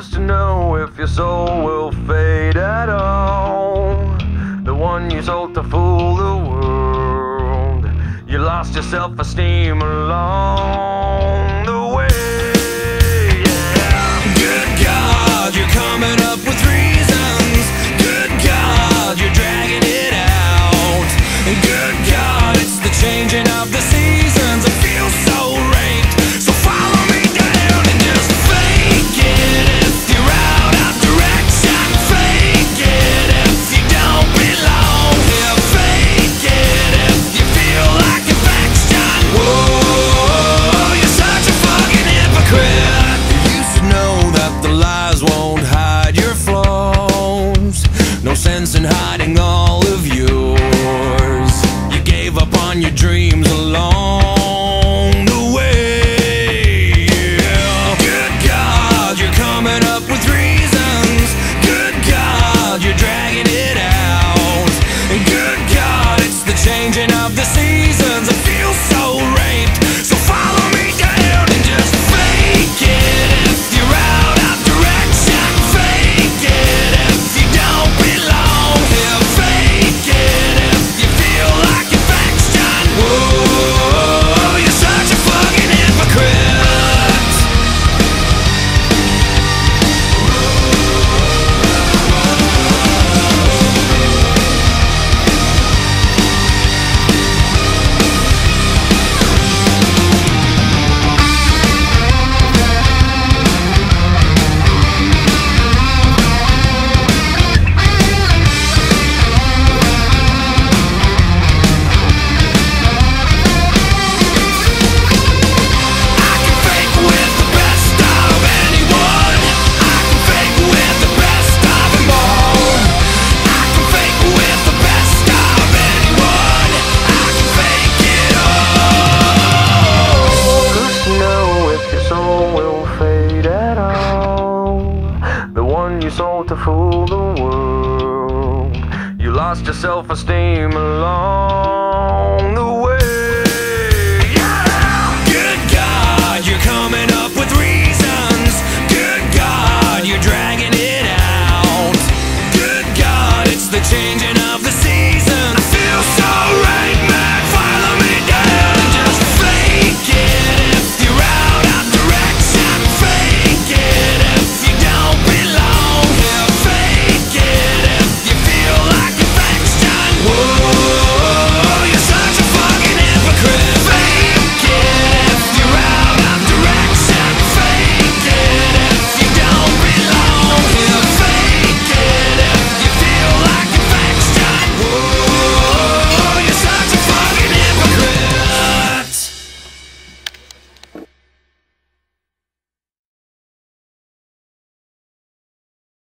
Who's to know if your soul will fade at all? The one you sold to fool the world. You lost your self esteem along the way. Yeah. Good God, you're coming up with reasons. Good God, you're dragging it out. Good God, it's the changing of the season. hiding all of yours. You gave up on your dreams alone. lost your self esteem along the way.